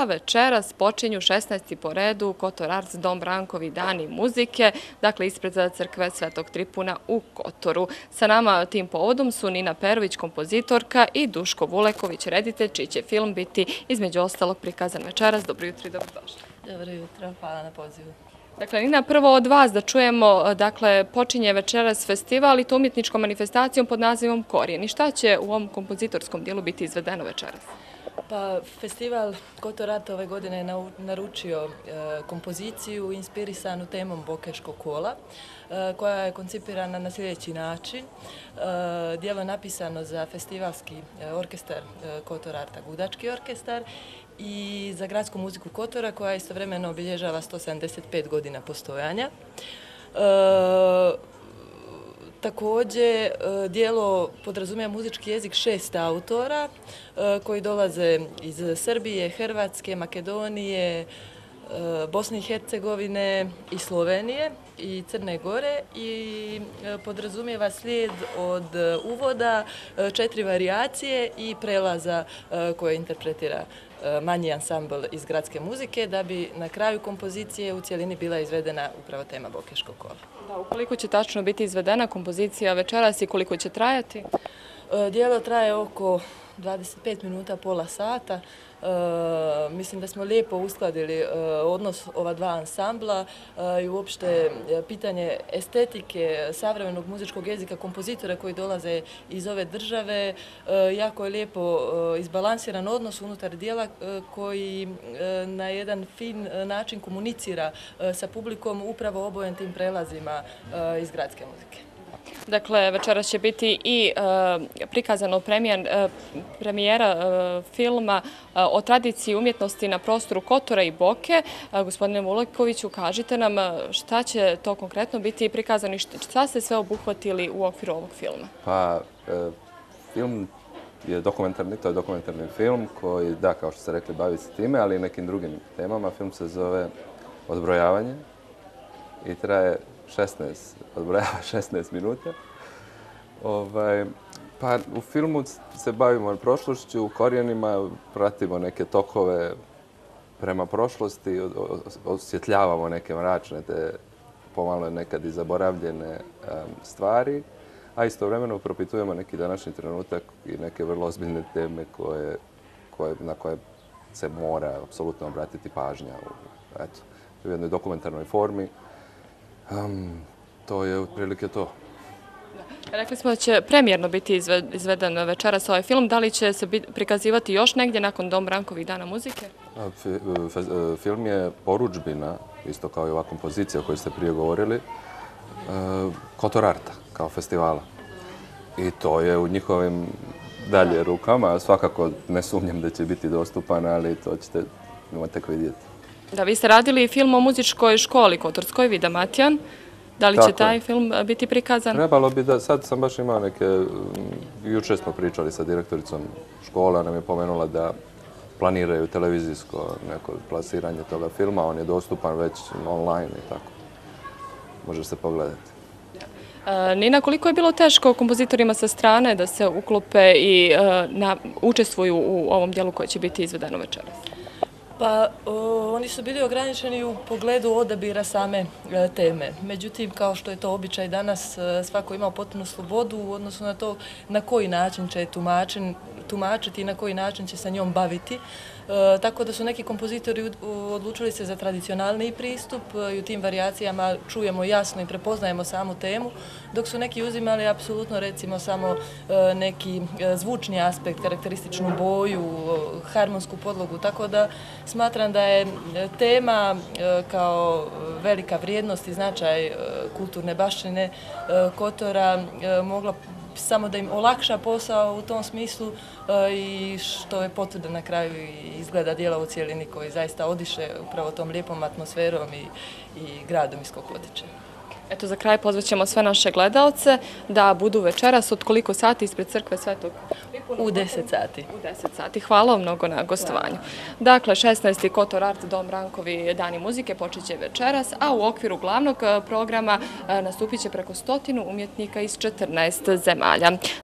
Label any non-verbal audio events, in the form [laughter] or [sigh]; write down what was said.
a večeras počinju 16. po redu Kotor Arts Dom Brankovi dani muzike, dakle ispred crkve Svetog Tripuna u Kotoru. Sa nama tim povodom su Nina Perović, kompozitorka i Duško Vuleković, reditelj, čiji će film biti između ostalog prikazan večeras. Dobro jutro i dobrodošli. Dobro jutro, hvala na pozivu. Dakle, Nina, prvo od vas da čujemo, dakle, počinje večeras festival i to umjetničkom manifestacijom pod nazivom Korijen. I šta će u ovom kompozitorskom dijelu biti izvedeno večeras? Pa, festival Kotorat ove godine je naručio e, kompoziciju inspirisanu temom Bokeškog kola, e, koja je koncipirana na sljedeći način. E, dijelo je napisano za festivalski orkestar Kotorata, Gudački orkestar i za gradsku muziku Kotora koja istovremeno obilježava 175 godina postojanja. Također, e, dijelo podrazumija muzički jezik šest autora e, koji dolaze iz Srbije, Hrvatske, Makedonije, Bosne i Hercegovine i Slovenije i Crne Gore i podrazumijeva slijed od uvoda, četiri varijacije i prelaza koje interpretira manji ansambl iz gradske muzike da bi na kraju kompozicije u cijelini bila izvedena upravo tema Bokeškog kola. Da, ukoliko će tačno biti izvedena kompozicija večeras i koliko će trajati? E, dijelo traje oko 25 minuta, pola sata. E, mislim da smo lijepo uskladili e, odnos ova dva ansambla i uopšte pitanje estetike savremenog muzičkog jezika kompozitora koji dolaze iz ove države. Jako je lijepo izbalansiran odnos unutar dijela koji na jedan fin način komunicira sa publikom upravo obojen tim prelazima iz gradske muzike. Dakle, večeras će biti i e, prikazano e, premijera e, filma o tradiciji umjetnosti na prostoru Kotora i Boke. Gospodine Vulekoviću, kažite nam šta će to konkretno biti prikazano i šta ste sve obuhvatili u okviru ovog filma? Pa, film je dokumentarni, to je dokumentarni film koji, da, kao što ste rekli, bavi se time, ali i nekim drugim temama. Film se zove Odbrojavanje i traje 16, odbrojava [laughs] 16 minuta. Ovaj, pa u filmu se bavimo prošlošću, u korijenima pratimo neke tokove prema prošlosti, osvjetljavamo neke mračne, te pomalo nekad i zaboravljene stvari, a istovremeno propitujemo neki današnji trenutak i neke vrlo ozbiljne teme koje, na koje se mora apsolutno obratiti pažnja u, eto, u jednoj dokumentarnoj formi to je otprilike to. Rekli smo da će premijerno biti izveden večeras ovaj film. Da li će se prikazivati još negdje nakon Dom Brankovih dana muzike? E, film je poručbina, isto kao i ova kompozicija o kojoj ste prije govorili, e, Kotorarta kao festivala. I to je u njihovim dalje rukama. Svakako ne sumnjam da će biti dostupan, ali to ćete tek vidjeti. Da, vi ste radili film o muzičkoj školi Kotorskoj, Vida Matijan. Da li će taj film biti prikazan? Trebalo bi da, sad sam baš imao neke, jučer smo pričali sa direktoricom škola, nam je pomenula da planiraju televizijsko neko plasiranje toga filma, on je dostupan već online i tako. Može se pogledati. E, Nina, koliko je bilo teško kompozitorima sa strane da se uklope i e, učestvuju u ovom dijelu koje će biti izvedeno večeras? Pa oni su bili ograničeni u pogledu odabira same e, teme. Međutim, kao što je to običaj danas, e, svako ima potpunu slobodu u odnosu na to na koji način će tumačiti i na koji način će se njom baviti. E, tako da su neki kompozitori odlučili se za tradicionalni pristup i u tim varijacijama čujemo jasno i prepoznajemo samu temu, dok su neki uzimali apsolutno recimo samo neki zvučni aspekt, karakterističnu boju, harmonsku podlogu, tako da Smatram da je e, tema e, kao velika vrijednost i značaj e, kulturne baštine Kotora mogla samo da im olakša posao u tom smislu i što je potvrda na kraju i izgleda dijela u cijelini koji zaista odiše upravo tom lijepom atmosferom i, i gradom iz kog Eto, za kraj pozvaćemo sve naše gledalce da budu večeras od koliko sati ispred crkve Svetog u 10 sati. U 10 sati. Hvala vam mnogo na gostovanju. Dakle, 16. Kotor Art Dom Rankovi dani muzike počet će večeras, a u okviru glavnog programa nastupit će preko stotinu umjetnika iz 14 zemalja.